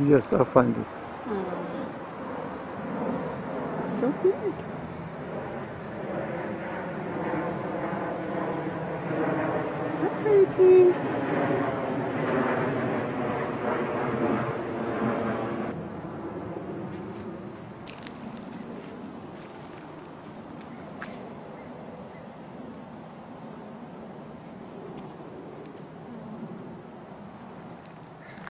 Yes, I find it. Oh. So weird. Hi, Katie.